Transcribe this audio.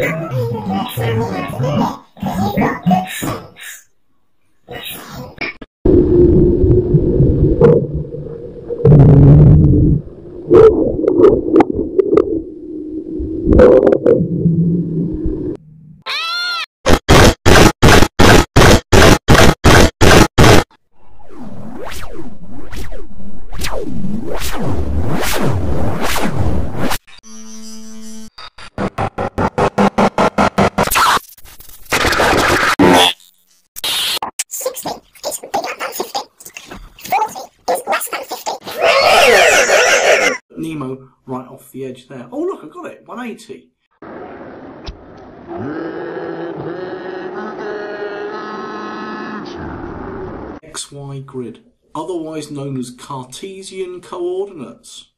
Wow. Right off the edge there. Oh look, I got it, 180. XY grid, otherwise known as Cartesian coordinates.